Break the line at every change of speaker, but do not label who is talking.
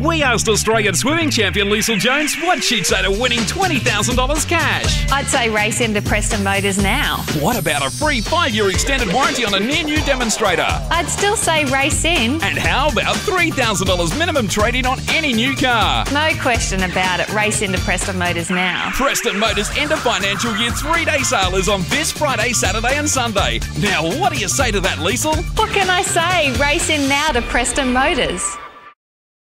We asked Australian swimming champion Leisel Jones what she'd say to winning $20,000 cash.
I'd say race into Preston Motors now.
What about a free five year extended warranty on a near new demonstrator?
I'd still say race in.
And how about $3,000 minimum trading on any new car?
No question about it. Race into Preston Motors now.
Preston Motors end of financial year three day sale is on this Friday, Saturday, and Sunday. Now, what do you say to that, Liesl?
What can I say? Race in now to Preston Motors.